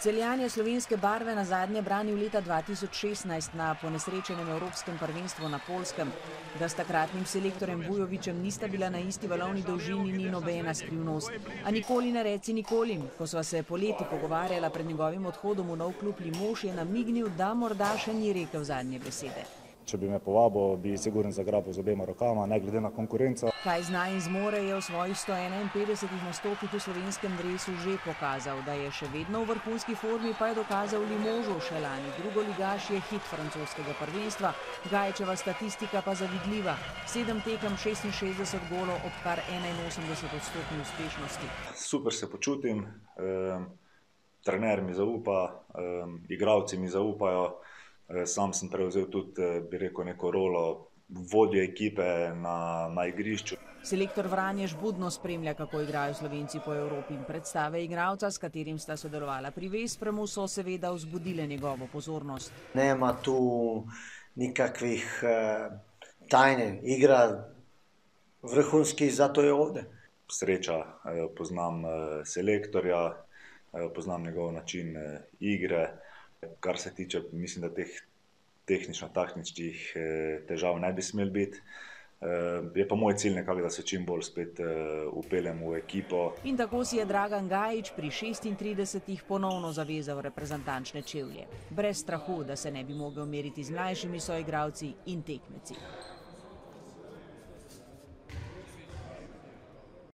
Celjan je slovenske barve na zadnje branil leta 2016 na ponesrečenem Evropskem prvenstvu na Polskem. Da s takratnim selektorjem Bujovičem nista bila na isti valovni dolžini, ni nobena skrivnost. A nikoli ne reci nikoli. Ko sva se poleti pogovarjala pred njegovim odhodom v nov klub Limoš, je namignil, da morda še ni rekel zadnje besede. Če bi me povabil, bi sigurno zagrabil z obema rokama, ne glede na konkurenco. Kaj zna in zmore je v svojih 151 nastopih v slovenskem dresu že pokazal, da je še vedno v vrhunski formi, pa je dokazal Limožu še lani. Drugo ligaš je hit francoskega prvenstva, Gajčeva statistika pa zavidljiva. Sedem tekem 66 golov ob kar 81 odstotni uspešnosti. Super se počutim, um, trener mi zaupa, um, igravci mi zaupajo. Eh, sam sem prevzel tudi, eh, bi rekel, neko rolo vodje ekipe na, na igrišču. Selektor Vranjež budno spremlja, kako igrajo slovenci po Evropi in predstave igralca, s katerim sta sodelovala pri Vespremu, so seveda vzbudile njegovo pozornost. Nema tu nikakvih uh, tajne, igra vrhunski, zato je ovde. Sreča, poznam selektorja, poznam njegov način igre. Kar se tiče, mislim, da teh tehnično-taktičnih eh, težav ne bi smel biti. Eh, je pa moj cilj nekako, da se čim bolj spet upeljem v ekipo. In tako si je Dragan Gajič pri 36 ponovno zavezal reprezentančne čevlje. Brez strahu, da se ne bi mogel meriti z mlajšimi soigravci in tekmeci.